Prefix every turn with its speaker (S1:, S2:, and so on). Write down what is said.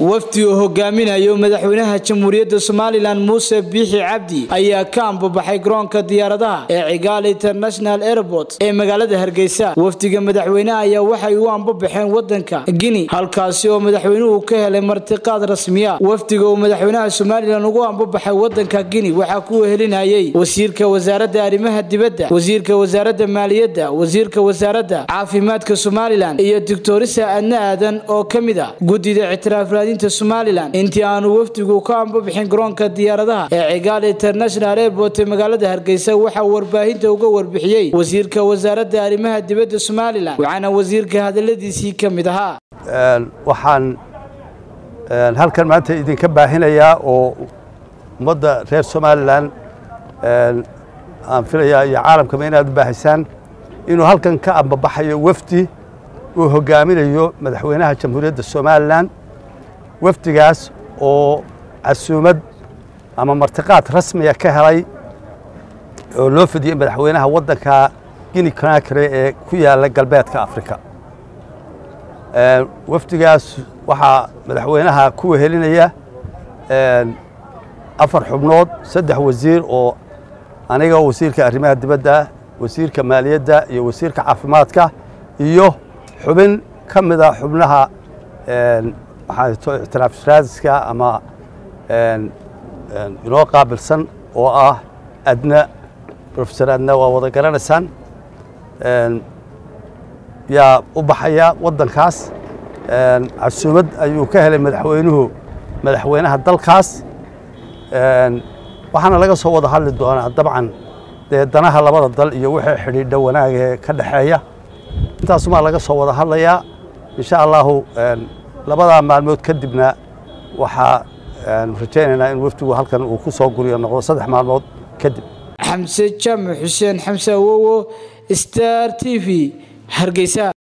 S1: wafdi uu hogaaminayo madaxweynaha jamhuuriyadda somalilan muuse biixi cabdi ayaa ka ambabaxay garoonka diyaaradaha ee cigaal international airport ee magaalada hargeysa. Wafdiga madaxweyneha ayaa waxay u ambabaxeen wadanka guinea halkaasi oo madaxweynuhu ka helay martiqaad rasmiya. Wafdiga uu madaxweynaha somalilan ugu ambabaxay wadanka guinea waxaa ku wehelinayay wasiirka wasaaradda arrimaha dibadda wasiirka wasaaradda maaliyadda wasiirka wasaaradda caafimaadka somalilan iyo doctorisa adna aadan oo ka mid ah guddida ictiraaf raadinta somalilan intii aanu wafdigu ka ambabixin garoonka diyaaradaha ee cigaal international airport ee magaalada hargeysa waxaa warbaahinta uga warbixiyey wasiirka wasaaradda arrimaha dibadda somalilan waxaana wasiirka hadaladiisii ka mid ahaa.
S2: Waxaan halkan maanta idinka baahinayaa oo ummadda reer somalilan aan filayaa iyo caalamkaba inaad baahisaan inuu halkan ka ambabaxayo wafdi uu hogaaminayo madaxweynaha jamhuuriyadda somalilan wafdigaas oo casuumad ama martiqaad rasmiya ka helay oo loo fidiyey madaxweynaha waddanka guinea conakry ee ku yaalla galbeedka africa wafdigaas waxaa madaxweynaha ku wehelinaya afar xubnood saddex wasiir oo aniga wasiirka arrimaha dibadda wasiirka maaliyadda iyo wasiirka caafimaadka iyo xubin ka mida xubnaha ictiraaf raadiska ama inoo qaabilsan oo ah adna rofesor adna waa wada garanaysaan yaa u baxaya waddankaas casuumad ayuu ka helay madaxweynuhu madaxweynaha dalkaas waxaana laga soo wada hadli doonaa dabcan dee danaha labada dal iyo wixii xidhiidha wanaagee ka dhexeeya intaasumaa laga soo wada hadlayaa insha allahu labadaa maalmood kadibna waxaa rajaynaynaa in wafdigu halkan uu ku soo guriyo noqdo saddex maalmood kadib.
S1: Xamse jaamac xuseen xamse awowo star t v. Hargeysa